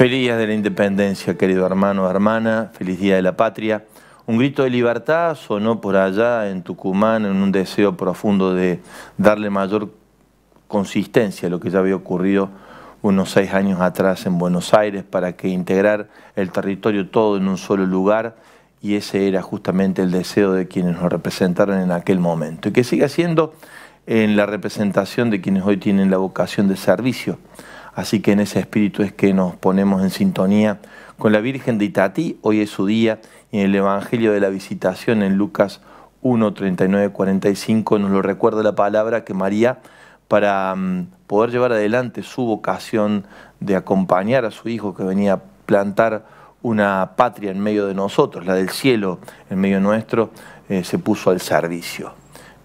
Feliz día de la independencia, querido hermano, hermana, feliz día de la patria. Un grito de libertad sonó por allá en Tucumán en un deseo profundo de darle mayor consistencia a lo que ya había ocurrido unos seis años atrás en Buenos Aires para que integrar el territorio todo en un solo lugar y ese era justamente el deseo de quienes nos representaron en aquel momento y que sigue siendo en la representación de quienes hoy tienen la vocación de servicio. Así que en ese espíritu es que nos ponemos en sintonía con la Virgen de Itatí, hoy es su día, y en el Evangelio de la Visitación en Lucas 1, 39, 45 nos lo recuerda la palabra que María, para mm, poder llevar adelante su vocación de acompañar a su hijo que venía a plantar una patria en medio de nosotros, la del cielo en medio nuestro, eh, se puso al servicio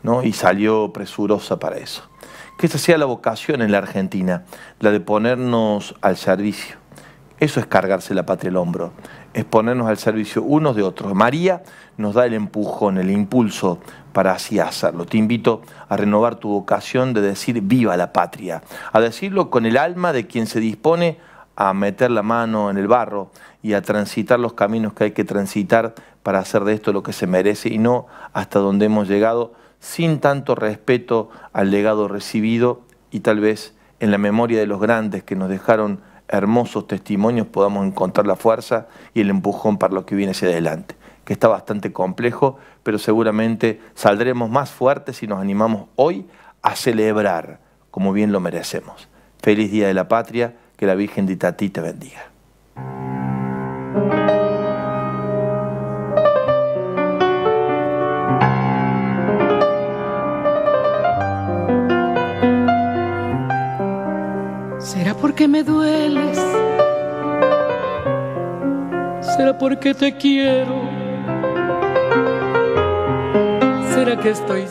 ¿no? y salió presurosa para eso. Que esa sea la vocación en la Argentina, la de ponernos al servicio. Eso es cargarse la patria al hombro, es ponernos al servicio unos de otros. María nos da el empujón, el impulso para así hacerlo. Te invito a renovar tu vocación de decir viva la patria, a decirlo con el alma de quien se dispone a meter la mano en el barro y a transitar los caminos que hay que transitar para hacer de esto lo que se merece y no hasta donde hemos llegado sin tanto respeto al legado recibido y tal vez en la memoria de los grandes que nos dejaron hermosos testimonios podamos encontrar la fuerza y el empujón para lo que viene hacia adelante, que está bastante complejo, pero seguramente saldremos más fuertes si nos animamos hoy a celebrar como bien lo merecemos. Feliz Día de la Patria, que la Virgen de Itatí te bendiga. ¿Será porque me dueles? ¿Será porque te quiero? ¿Será que estoy